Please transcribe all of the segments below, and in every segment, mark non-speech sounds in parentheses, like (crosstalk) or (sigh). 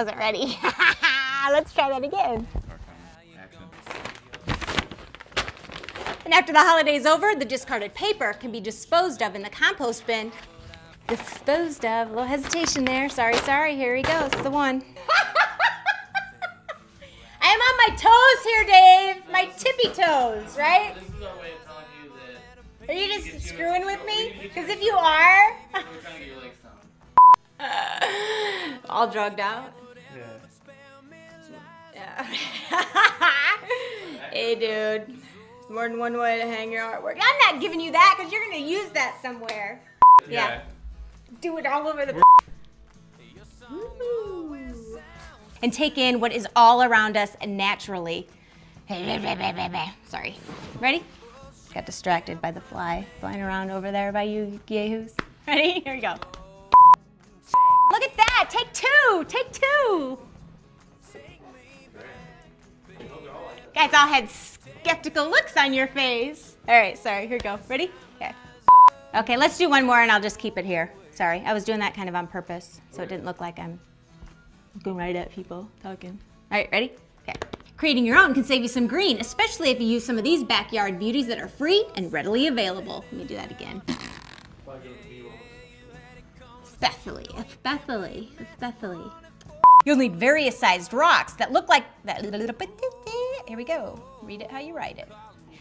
wasn't ready. (laughs) Let's try that again. And after the holiday's over, the discarded paper can be disposed of in the compost bin. Disposed of, a little hesitation there. Sorry, sorry, here he goes, the one. (laughs) I am on my toes here, Dave. My tippy toes, right? This is our way of telling you that Are you just you- screwing with me? Because if you are, we're trying to get your legs down. (laughs) all drugged out. Yeah. Yeah. (laughs) hey, dude. There's more than one way to hang your artwork. I'm not giving you that because you're going to use that somewhere. Yeah. Do it all over the. And take in what is all around us naturally. Sorry. Ready? Got distracted by the fly flying around over there by you yahoos. (laughs) Ready? Here we go. Look at that! Take two! Take two! Guys all had skeptical looks on your face. All right, sorry, here we go. Ready? Okay. Okay, let's do one more and I'll just keep it here. Sorry, I was doing that kind of on purpose, so it didn't look like I'm going right at people talking. All right, ready? Okay. Creating your own can save you some green, especially if you use some of these backyard beauties that are free and readily available. Let me do that again. Especially, especially, especially. You'll need various sized rocks that look like that. Little little Here we go. Read it how you write it.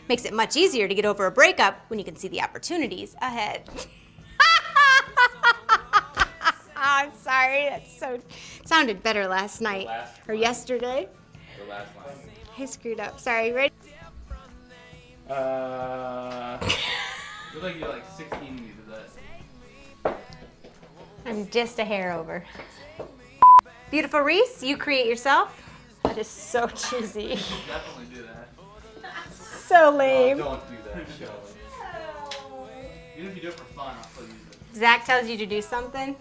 Makes it much easier to get over a breakup when you can see the opportunities ahead. (laughs) I'm sorry. That's so sounded better last night last or line. yesterday. The last line. I screwed up. Sorry. Ready? Uh. Look like you're like 16 when you did that. I'm just a hair over. Beautiful Reese, you create yourself. That is so cheesy. Definitely do that. So lame. Don't do that, Shelly. Even if you do it for fun, I'll still use it. Zach tells you to do something,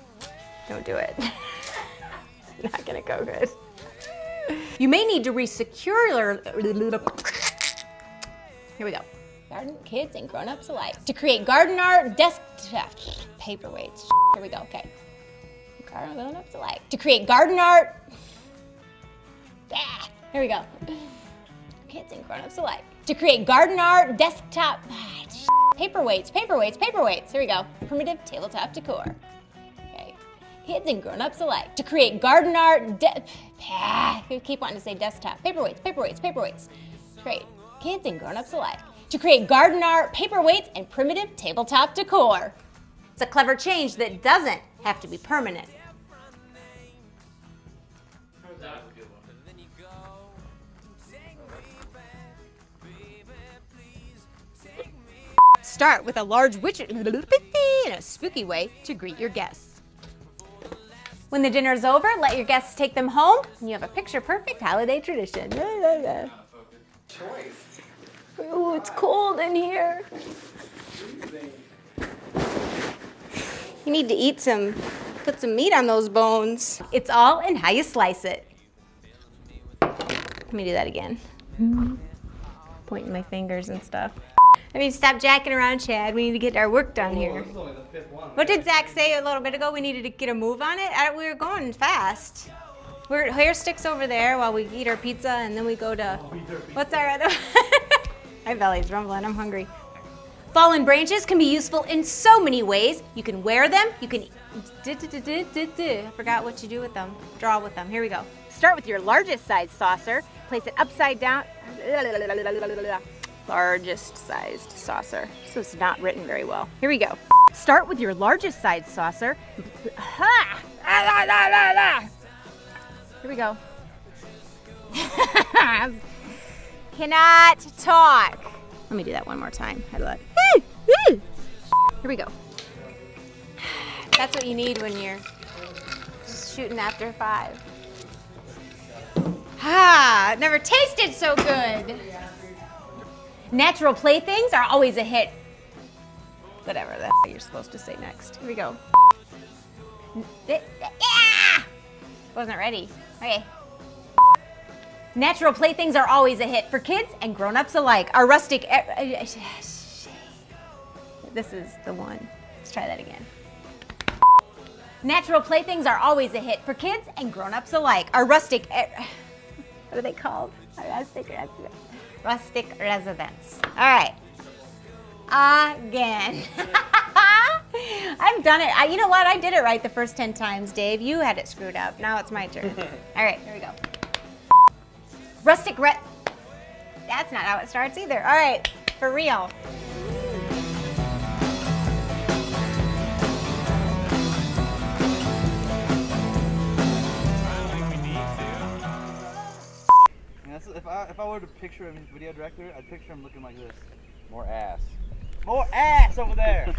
don't do it. (laughs) Not gonna go good. You may need to resecure your. Here we go. Garden kids and grown-ups alike to create garden art desktop paperweights. Here we go. Okay. Garden grown-ups alike to create garden art. Ah, here we go. Kids and grown-ups alike to create garden art desktop (sighs) paperweights, paperweights, paperweights. Here we go. Primitive tabletop decor. Okay. Kids and grown-ups alike to create garden art. De- (sighs) ah, keep wanting to say desktop. Paperweights, paperweights, paperweights. Great. Kids and grown-ups alike to create garden art, paperweights, and primitive tabletop decor. It's a clever change that doesn't have to be permanent. Start with a large witch in a spooky way to greet your guests. When the dinner is over, let your guests take them home, and you have a picture perfect holiday tradition. Choice. Oh, it's cold in here. You need to eat some, put some meat on those bones. It's all in how you slice it. Let me do that again. Pointing my fingers and stuff. I mean, stop jacking around, Chad. We need to get our work done here. This is only the fifth one. What did Zach say a little bit ago? We needed to get a move on it. I, we were going fast. We're hair sticks over there while we eat our pizza, and then we go to what's our other? (laughs) my belly's rumbling. I'm hungry. Fallen branches can be useful in so many ways. You can wear them. You can. I forgot what you do with them. Draw with them. Here we go. Start with your largest size saucer. Place it upside down. (laughs) Largest sized saucer. So it's not written very well. Here we go. Start with your largest sized saucer. Here we go. (laughs) Cannot talk. Let me do that one more time. How do I? Here we go. That's what you need when you're shooting after five. Ah, never tasted so good. Natural playthings are always a hit. Whatever the hell you're supposed to say next. Here we go. Yeah! Wasn't ready. Okay. Natural playthings are always a hit for kids and grown-ups alike. Our rustic. Uh, uh, this is the one. Let's try that again. Natural playthings are always a hit for kids and grown-ups alike. Our rustic, what are they called? Our rustic residence. Rustic residence. All right. Again. (laughs) I've done it. I, you know what? I did it right the first 10 times, Dave. You had it screwed up. Now it's my turn. (laughs) All right, here we go. Rustic re... That's not how it starts either. All right, for real. If I were to picture a video director, I'd picture him looking like this. More ass. More ass over there.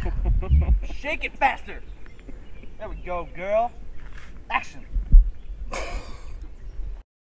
(laughs) Shake it faster. There we go, girl. Action.